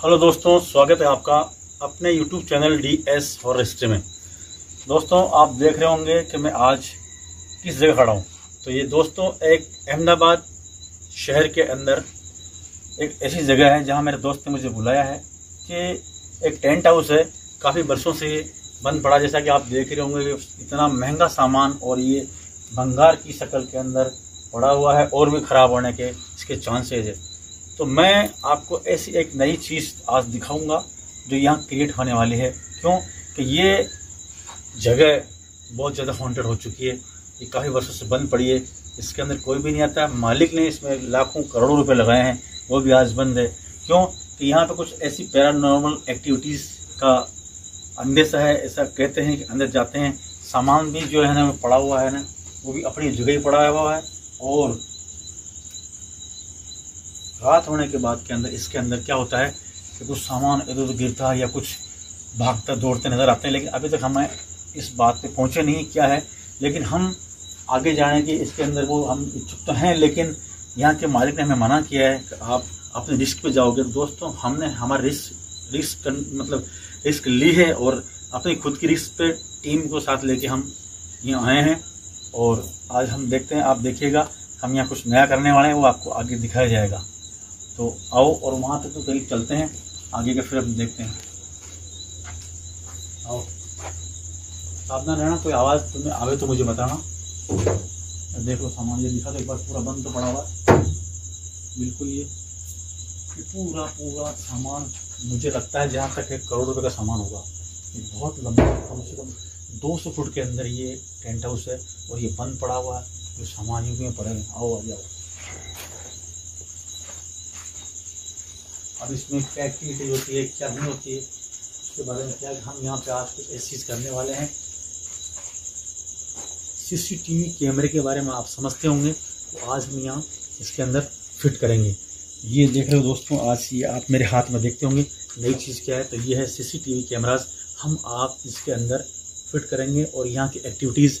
Hello दोस्तों, स्वागत है आपका अपने YouTube channel D S forest में। दोस्तों, आप देख रहे होंगे कि मैं आज किस जगह खड़ा हूँ। तो ये दोस्तों, एक अहमदाबाद शहर के अंदर एक ऐसी जगह है जहाँ मेरे दोस्त ने मुझे बुलाया है कि एक टेंट हाउस है। काफ़ी बरसों से बंद पड़ा, जैसा कि आप देख रहे होंगे कि इतना महँगा सामान और ये भंगार की शक्ल के अंदर पड़ा हुआ है और भी ख़राब होने के इसके चांसेज है। तो मैं आपको ऐसी एक नई चीज़ आज दिखाऊँगा जो यहाँ क्रिएट होने वाली है। क्यों? कि ये जगह बहुत ज़्यादा हॉन्टेड हो चुकी है। ये काफ़ी वर्षों से बंद पड़ी है। इसके अंदर कोई भी नहीं आता। मालिक ने इसमें लाखों करोड़ों रुपए लगाए हैं। वो भी आज बंद है। क्यों? कि यहाँ पे कुछ ऐसी पैरानॉर्मल एक्टिविटीज़ का अंदेशा है। ऐसा कहते हैं कि अंदर जाते हैं। सामान भी जो है ना पड़ा हुआ है ना, वो भी अपनी जगह ही पड़ा हुआ है। और रात होने के बाद के अंदर, इसके अंदर क्या होता है कि कुछ सामान इधर उधर गिरता है या कुछ भागता, दौड़ते नज़र आते हैं, लेकिन अभी तक हमें इस बात पे पहुँचे नहीं, क्या है? लेकिन हम आगे जाने की इसके अंदर वो हम इच्छुक तो हैं, लेकिन यहाँ के मालिक ने हमें मना किया है कि आप अपने रिस्क पे जाओगे। दोस्तों, हमने हमारा रिस्क रिस्क मतलब रिस्क ली है और अपनी खुद की रिस्क पे टीम को साथ लेके हम यहाँ आए हैं और आज हम देखते हैं, आप देखिएगा, हम यहाँ कुछ नया करने वाले हैं, वो आपको आगे दिखाया जाएगा। तो आओ और वहाँ तक तो करीब चलते हैं, आगे का फिर हम देखते हैं। आओ। सावधान रहना, कोई आवाज़ तुम्हें आवे तो मुझे बताना। देख लो, सामान ये दिखा तो एक बार पूरा बंद तो पड़ा हुआ बिल्कुल ये पूरा पूरा सामान मुझे लगता है जहाँ तक एक करोड़ रुपए का सामान होगा। ये बहुत लंबा, कम से कम दो सौ फुट के अंदर ये टेंट हाउस है और ये बंद पड़ा हुआ है। जो सामान यूँ में पड़े आओ आ जाओ अब इसमें क्या एक्टिविटी होती है क्या नहीं होती है उसके बारे में क्या हम यहाँ पे आज कुछ ऐसी चीज़ करने वाले हैं। सीसीटीवी कैमरे के बारे में आप समझते होंगे तो आज हम यहाँ इसके अंदर फिट करेंगे। ये देख रहे हो दोस्तों, आज ये आप मेरे हाथ में देखते होंगे, नई चीज़ क्या है तो ये है सीसीटीवी कैमराज। हम आप इसके अंदर फिट करेंगे और यहाँ की एक्टिविटीज़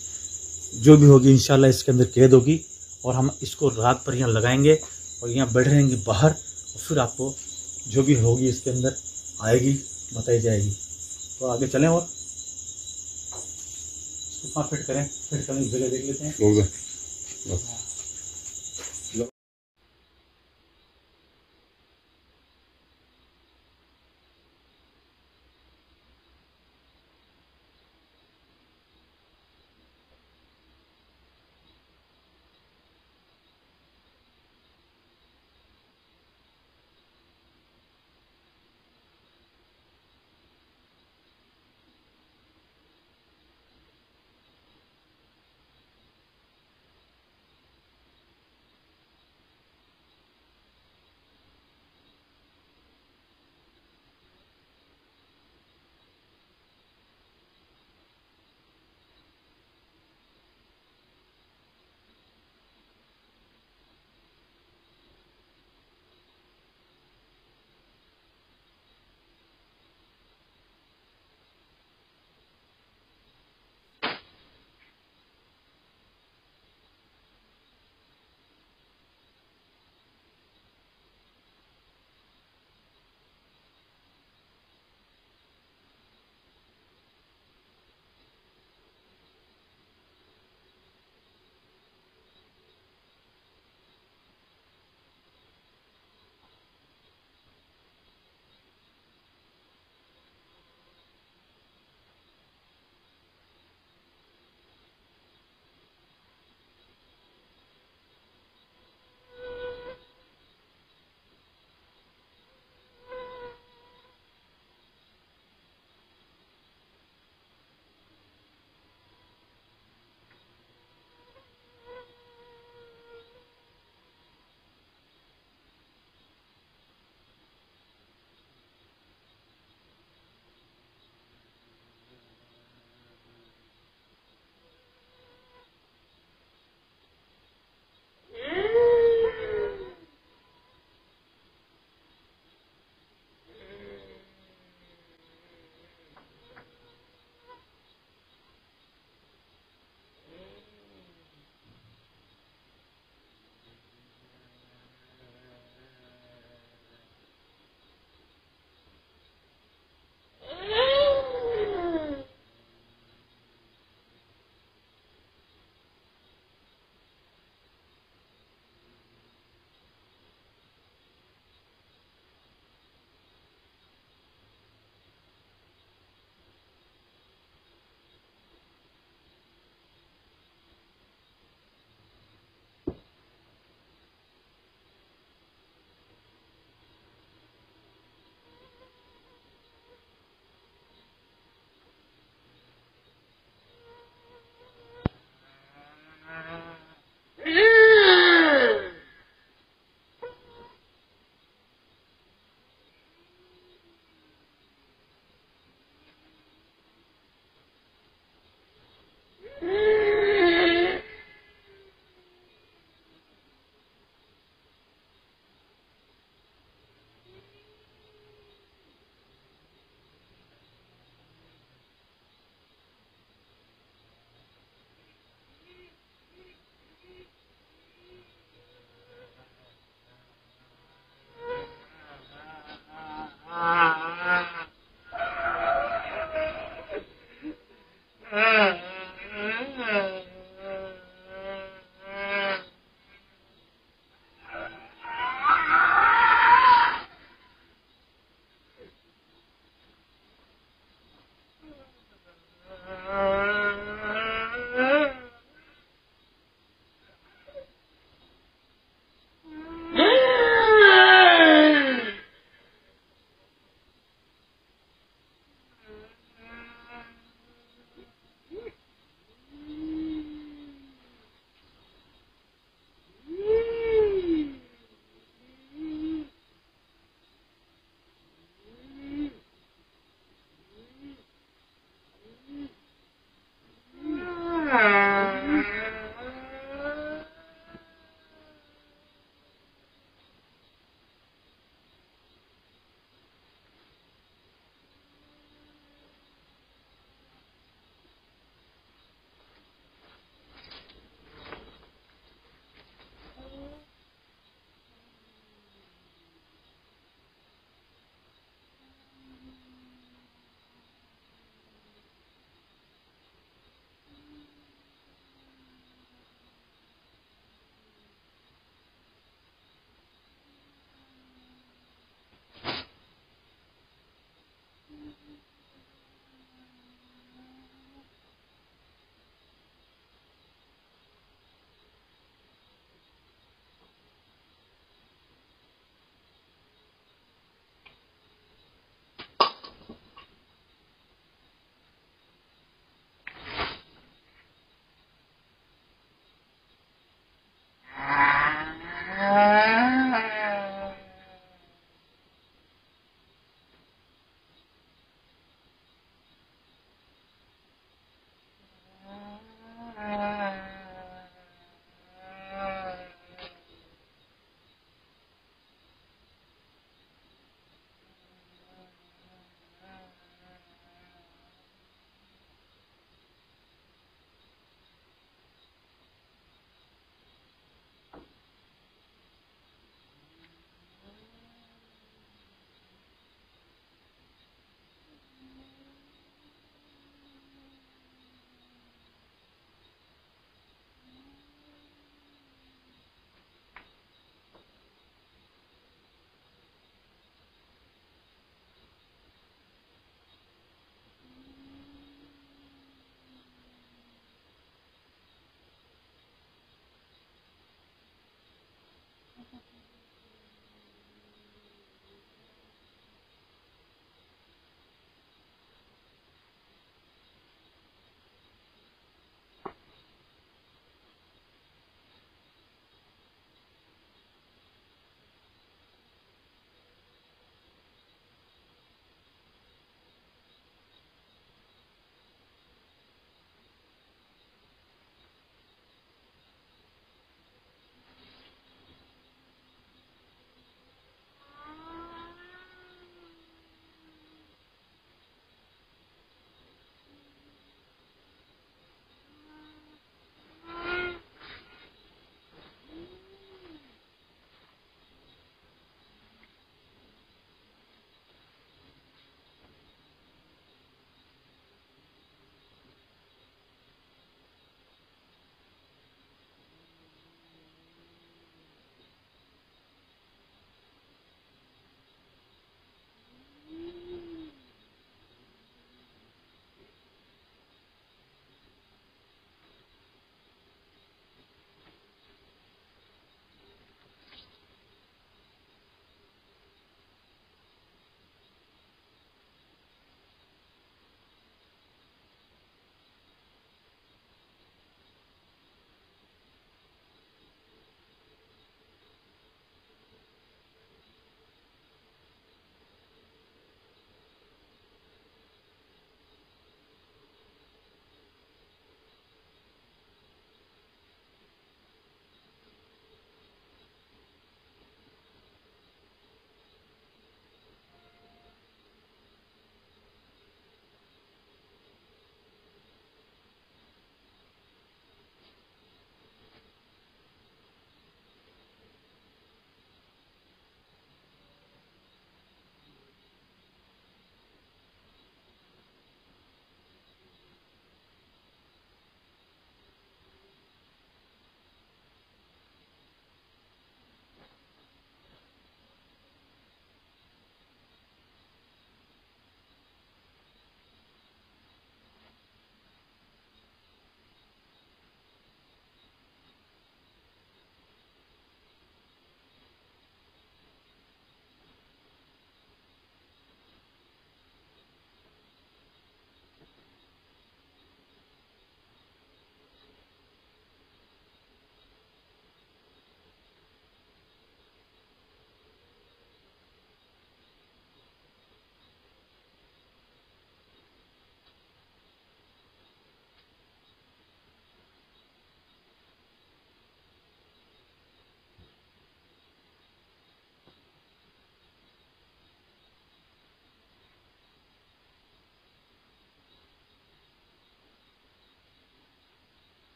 जो भी होगी, इंशाल्लाह इसके अंदर कैद होगी, और हम इसको रात पर यहाँ लगाएँगे और यहाँ बैठे रहेंगे बाहर, और फिर आपको जो भी होगी इसके अंदर आएगी, बताई जाएगी। तो आगे चलें और इसको फिट करें, फिर करने की जगह देख लेते हैं।